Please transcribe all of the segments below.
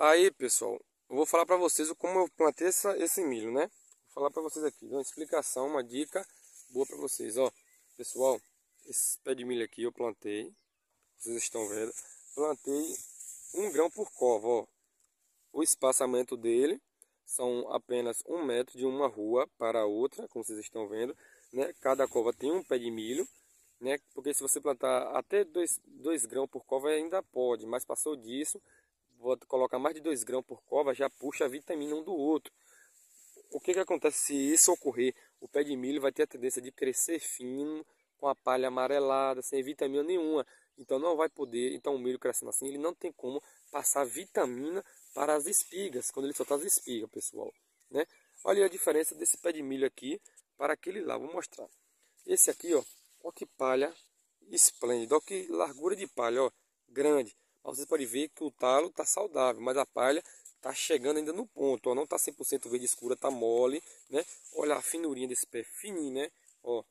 Aí, pessoal, eu vou falar para vocês como eu plantei essa, esse milho, né? Vou falar para vocês aqui, uma explicação, uma dica boa para vocês, ó. Pessoal, esse pé de milho aqui eu plantei, vocês estão vendo, plantei um grão por cova, ó. O espaçamento dele são apenas um metro de uma rua para outra, como vocês estão vendo, né? Cada cova tem um pé de milho, né? Porque se você plantar até dois, dois grãos por cova ainda pode, mas passou disso, vou colocar mais de 2 grãos por cova, já puxa a vitamina um do outro. O que, que acontece se isso ocorrer? O pé de milho vai ter a tendência de crescer fino, com a palha amarelada, sem vitamina nenhuma. Então não vai poder, então o milho crescendo assim, ele não tem como passar vitamina para as espigas, quando ele soltar as espigas, pessoal. Né? Olha a diferença desse pé de milho aqui para aquele lá, vou mostrar. Esse aqui, ó, olha que palha esplêndida, olha que largura de palha, ó, grande vocês podem ver que o talo está saudável, mas a palha está chegando ainda no ponto, ó, não está 100% verde escura, está mole, né? Olha a finurinha desse pé, fininho, né? Ó,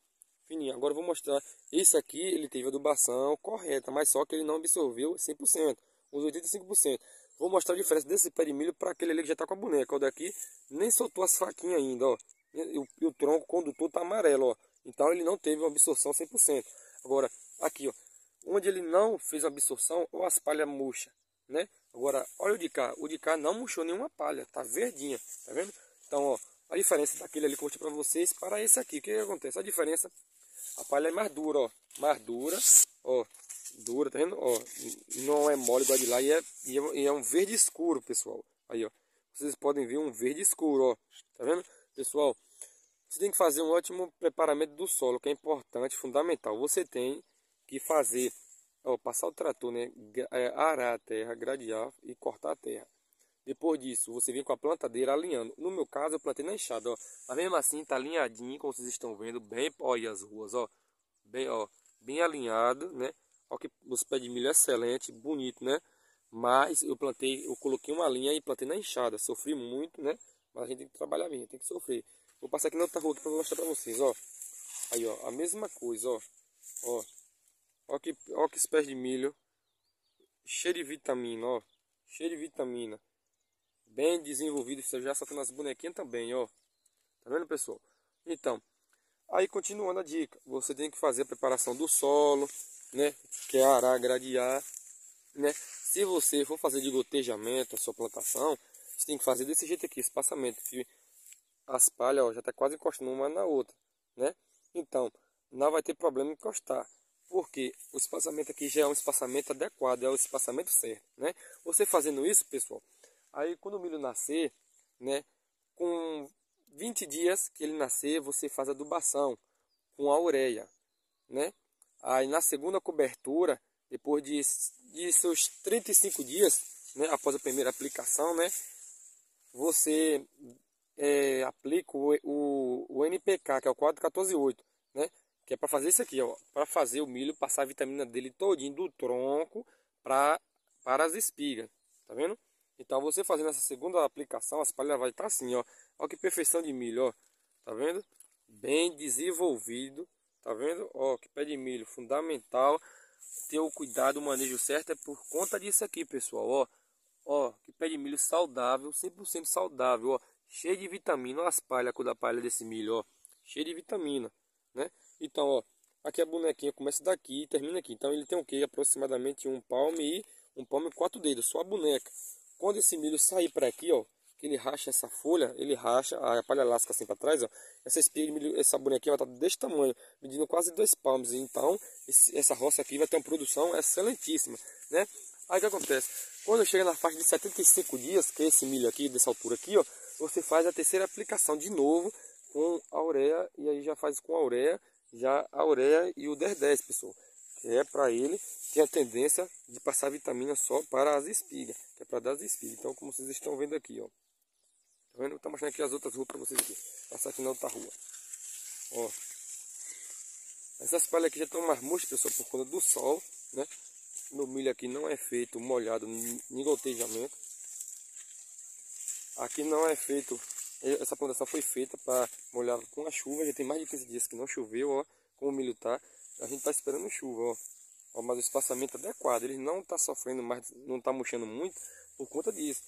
fininho. Agora eu vou mostrar, esse aqui ele teve adubação correta, mas só que ele não absorveu 100%, uns 85%. Vou mostrar a diferença desse pé de milho para aquele ali que já está com a boneca, o daqui nem soltou as faquinhas ainda, ó. E o, e o tronco condutor está amarelo, ó. Então ele não teve uma absorção 100%. Agora, aqui, ó, Onde ele não fez absorção, ou as palhas murcha, né? Agora, olha o de cá. O de cá não murchou nenhuma palha, tá verdinha, tá vendo? Então, ó, a diferença daquele ali que eu mostrei para vocês para esse aqui. O que, que acontece? A diferença, a palha é mais dura, ó. Mais dura, ó. Dura, tá vendo? Ó, não é mole igual de lá é, e é, e é um verde escuro, pessoal. Aí, ó. Vocês podem ver um verde escuro, ó. Tá vendo? Pessoal, você tem que fazer um ótimo preparamento do solo, que é importante, fundamental. Você tem que fazer, ó, passar o trator, né, é, arar a terra, gradear e cortar a terra. Depois disso, você vem com a plantadeira alinhando. No meu caso, eu plantei na enxada, ó. Mas mesmo assim, tá alinhadinho, como vocês estão vendo, bem, olha as ruas, ó. Bem, ó, bem alinhado, né? Ó que os pés de milho é excelente, bonito, né? Mas eu plantei, eu coloquei uma linha e plantei na enxada. Sofri muito, né? Mas a gente tem que trabalhar bem, tem que sofrer. Vou passar aqui na outra rua para mostrar para vocês, ó. Aí, ó, a mesma coisa, ó. Ó, Olha que, olha que espécie de milho. Cheio de vitamina, ó. Cheio de vitamina. Bem desenvolvido. Você já soltando as bonequinhas também, ó. Tá vendo, pessoal? Então, aí continuando a dica. Você tem que fazer a preparação do solo, né? Que é arar, gradear, né? Se você for fazer de gotejamento a sua plantação, você tem que fazer desse jeito aqui, espaçamento. Que as palhas, ó, já tá quase encostando uma na outra, né? Então, não vai ter problema encostar porque o espaçamento aqui já é um espaçamento adequado, é o espaçamento certo, né? Você fazendo isso, pessoal, aí quando o milho nascer, né, com 20 dias que ele nascer, você faz adubação com a ureia, né? Aí na segunda cobertura, depois de, de seus 35 dias, né, após a primeira aplicação, né, você é, aplica o, o, o NPK, que é o 4148, né? Que é para fazer isso aqui, ó, para fazer o milho passar a vitamina dele todinho do tronco para para as espigas, tá vendo? Então você fazendo essa segunda aplicação, as palhas vai estar tá assim, ó. Olha que perfeição de milho, ó. Tá vendo? Bem desenvolvido, tá vendo? Ó, que pé de milho fundamental. Ter o cuidado, o manejo certo é por conta disso aqui, pessoal, ó. Ó, que pé de milho saudável, 100% saudável, ó. Cheio de vitamina, ó, as palhas, a da palha desse milho, ó. Cheio de vitamina, né? Então, ó, aqui a bonequinha começa daqui e termina aqui. Então ele tem o que? Aproximadamente um palmo e um palmo e quatro dedos, só a boneca. Quando esse milho sair para aqui, ó, que ele racha essa folha, ele racha, a palha lasca assim para trás, ó, essa espiga milho, essa bonequinha vai estar tá desse tamanho, medindo quase dois palmos. Então, esse, essa roça aqui vai ter uma produção excelentíssima, né? Aí o que acontece? Quando chega na faixa de 75 dias, que é esse milho aqui, dessa altura aqui, ó, você faz a terceira aplicação de novo com a ureia, e aí já faz com a ureia já a ureia e o 1010, pessoal, que é para ele ter a tendência de passar vitamina só para as espigas, que é para dar as espigas. Então, como vocês estão vendo aqui, ó. Tá vendo? Estou mostrando aqui as outras ruas para vocês aqui. Passar aqui na outra rua. Ó. Essas palhas aqui já estão mais murchas, pessoal, por conta do sol, né? Meu milho aqui não é feito molhado nem gotejamento. Aqui não é feito essa plantação foi feita para molhar com a chuva, já tem mais de 15 dias que não choveu, ó, como o milho tá. A gente tá esperando chuva, ó. ó, mas o espaçamento adequado. Ele não está sofrendo mais, não está murchando muito por conta disso.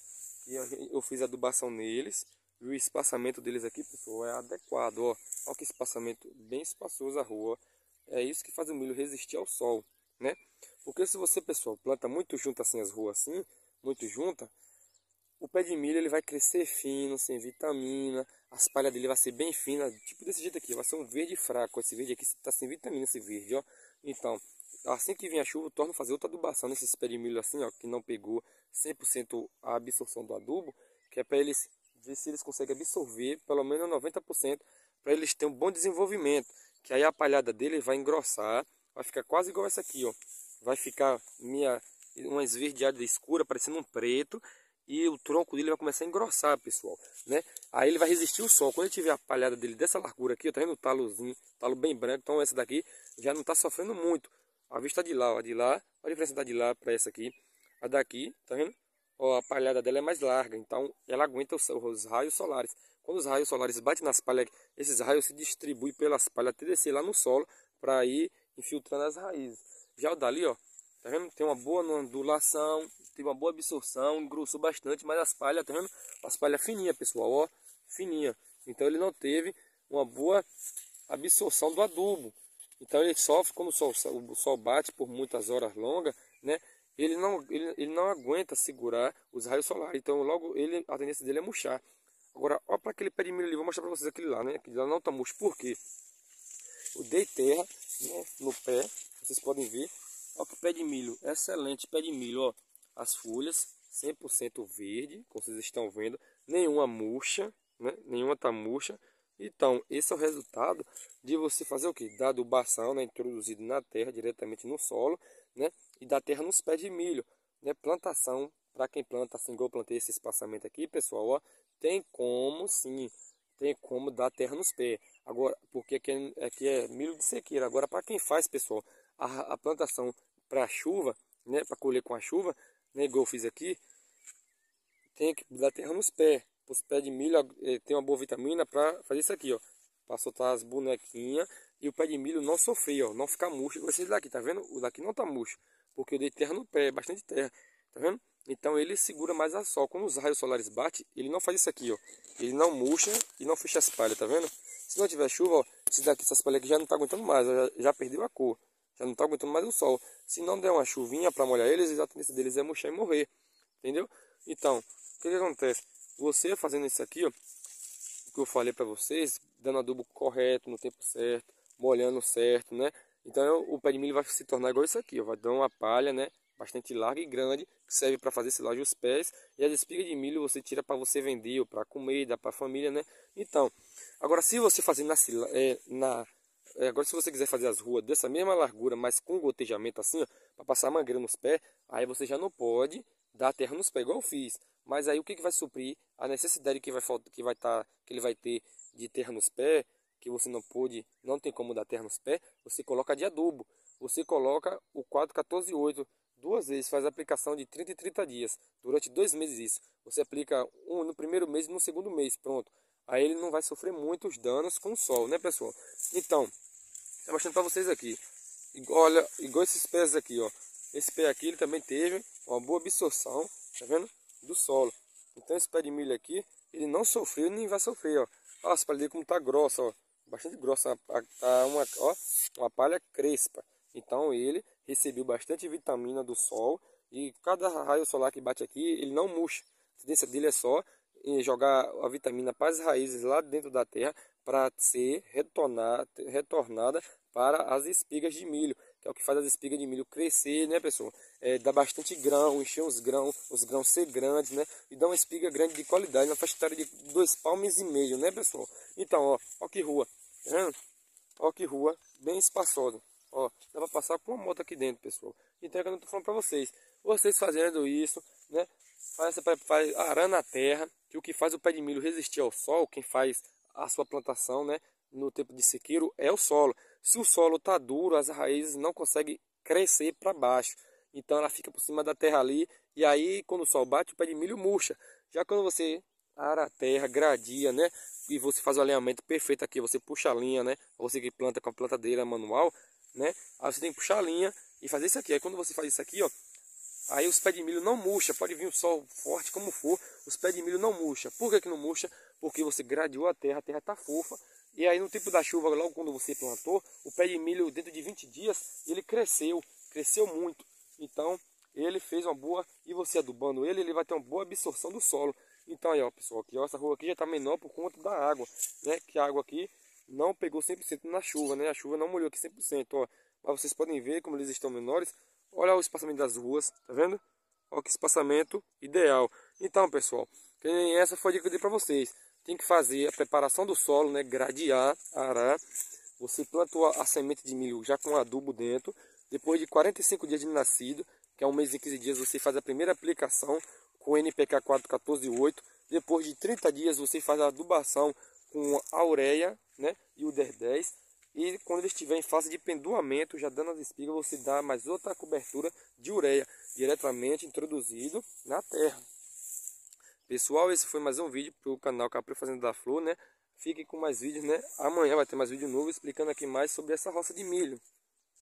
E eu fiz adubação neles. E o espaçamento deles aqui, pessoal, é adequado. Ó, ó que espaçamento bem espaçoso a rua. É isso que faz o milho resistir ao sol, né? Porque se você, pessoal, planta muito junto assim as ruas assim, muito junta, o pé de milho ele vai crescer fino, sem vitamina, as palhas dele vai ser bem fina, tipo desse jeito aqui, vai ser um verde fraco, esse verde aqui está sem vitamina, esse verde, ó. Então, assim que vem a chuva, torna fazer outra adubação nesses pé de milho assim, ó, que não pegou 100% a absorção do adubo, que é para eles ver se eles conseguem absorver pelo menos 90%, para eles terem um bom desenvolvimento, que aí a palhada dele vai engrossar, vai ficar quase igual essa aqui, ó. Vai ficar minha uma esverdeada escura, parecendo um preto, e o tronco dele vai começar a engrossar, pessoal, né? Aí ele vai resistir o sol. Quando ele tiver a palhada dele dessa largura aqui, tá vendo o talozinho, talo bem branco, então essa daqui já não está sofrendo muito. A vista de lá, ó, de lá, a diferença da de lá para essa aqui. A daqui, tá vendo? Ó, a palhada dela é mais larga, então ela aguenta os, os raios solares. Quando os raios solares batem nas palhas, esses raios se distribuem pelas palhas até descer lá no solo para ir infiltrando as raízes. Já o dali, ó, tá vendo? Tem uma boa ondulação, teve uma boa absorção, engrossou bastante, mas as palhas, tá vendo? As palhas fininhas, pessoal, ó, fininha. Então ele não teve uma boa absorção do adubo. Então ele sofre quando o sol, o sol bate por muitas horas longas, né? Ele não, ele, ele não aguenta segurar os raios solares. Então logo ele, a tendência dele é murchar. Agora, olha para aquele pé de milho ali, vou mostrar para vocês aquele lá, né? Aquele lá não está murcho. Por quê? Eu dei terra né, no pé, vocês podem ver. Olha que pé de milho, excelente pé de milho, ó as folhas 100% verde, como vocês estão vendo, nenhuma murcha, né? nenhuma está murcha. Então, esse é o resultado de você fazer o que? Dar adubação, né? introduzido na terra, diretamente no solo, né? e dar terra nos pés de milho. Né? Plantação, para quem planta assim, igual eu plantei esse espaçamento aqui, pessoal, ó, tem como sim, tem como dar terra nos pés. Agora, porque aqui é, aqui é milho de sequeira. Agora, para quem faz, pessoal, a, a plantação para chuva, né? para colher com a chuva, né, igual eu fiz aqui, tem que dar terra nos pés. Os pés de milho eh, tem uma boa vitamina para fazer isso aqui, ó. Para soltar as bonequinhas e o pé de milho não sofrer, ó. Não ficar murcho. Esse daqui, tá vendo? O daqui não tá murcho. Porque eu dei terra no pé, bastante terra. Tá vendo? Então ele segura mais a sol. Quando os raios solares batem, ele não faz isso aqui, ó. Ele não murcha e não fecha as palhas, tá vendo? Se não tiver chuva, ó, esse daqui, essas palhas aqui já não tá aguentando mais, já, já perdeu a cor já não está aguentando mais o sol. Se não der uma chuvinha para molhar eles, a tendência deles é murchar e morrer. Entendeu? Então, o que, que acontece? Você fazendo isso aqui, ó, que eu falei para vocês, dando adubo correto, no tempo certo, molhando certo, né? Então o pé de milho vai se tornar igual isso aqui, ó, vai dar uma palha, né? Bastante larga e grande, que serve para fazer silagem os pés. E as espigas de milho você tira para você vender ou para comer, dá para a família, né? Então, agora se você fazer na, é, na agora, se você quiser fazer as ruas dessa mesma largura, mas com gotejamento assim, para passar mangueira nos pés, aí você já não pode dar terra nos pés, igual eu fiz. Mas aí o que, que vai suprir a necessidade que vai que vai tá, que ele vai ter de terra nos pés, que você não pode, não tem como dar terra nos pés, você coloca de adubo. Você coloca o 4148 duas vezes, faz aplicação de 30 e 30 dias, durante dois meses isso. Você aplica um no primeiro mês e no segundo mês, pronto aí ele não vai sofrer muitos danos com o sol, né pessoal? Então, mostrando para vocês aqui, olha, igual esses pés aqui, ó, esse pé aqui ele também teve uma boa absorção, tá vendo? Do solo. Então esse pé de milho aqui, ele não sofreu nem vai sofrer, ó. Olha as palhas como tá grossa, ó, bastante grossa, tá uma, ó, uma palha crespa. Então ele recebeu bastante vitamina do sol e cada raio solar que bate aqui, ele não murcha. A tendência dele é só e jogar a vitamina para as raízes lá dentro da terra para ser retornada, retornada para as espigas de milho, que é o que faz as espigas de milho crescer, né, pessoal? É, dá bastante grão, encher os grãos, os grãos ser grandes, né? E dá uma espiga grande de qualidade, uma faixa de dois palmos e meio, né, pessoal? Então, ó, ó que rua, tá? Ó que rua, bem espaçosa. Ó, dá para passar com uma moto aqui dentro, pessoal. Então é que eu não tô falando para vocês. Vocês fazendo isso, né? Faz, faz arando a terra, que o que faz o pé de milho resistir ao sol, quem faz a sua plantação né, no tempo de sequeiro é o solo. Se o solo está duro, as raízes não conseguem crescer para baixo. Então ela fica por cima da terra ali e aí quando o sol bate o pé de milho murcha. Já quando você ara a terra, gradia, né? E você faz o alinhamento perfeito aqui, você puxa a linha, né? Você que planta com a plantadeira manual, né? Aí você tem que puxar a linha e fazer isso aqui. Aí quando você faz isso aqui, ó, aí os pés de milho não murcha, pode vir o sol forte como for, os pés de milho não murcha. Por que, que não murcha? Porque você gradeou a terra, a terra está fofa, e aí no tempo da chuva, logo quando você plantou, o pé de milho dentro de 20 dias, ele cresceu, cresceu muito. Então, ele fez uma boa, e você adubando ele, ele vai ter uma boa absorção do solo. Então aí, ó, pessoal, aqui, ó, essa rua aqui já está menor por conta da água, né? Que a água aqui não pegou 100% na chuva, né? A chuva não molhou aqui 100%, ó. Mas vocês podem ver como eles estão menores. Olha o espaçamento das ruas, tá vendo? Olha que espaçamento ideal. Então, pessoal, essa foi a dica que eu dei para vocês. Tem que fazer a preparação do solo, né? Gradear, arar. Você plantou a semente de milho já com adubo dentro. Depois de 45 dias de nascido, que é um mês e 15 dias, você faz a primeira aplicação com NPK 4148. Depois de 30 dias, você faz a adubação com a ureia né, e o DER 10. E quando ele estiver em fase de pendoamento, já dando as espigas, você dá mais outra cobertura de ureia diretamente introduzido na terra. Pessoal, esse foi mais um vídeo para o canal Capri Fazenda da Flor, né? Fiquem com mais vídeos, né? Amanhã vai ter mais vídeo novo explicando aqui mais sobre essa roça de milho.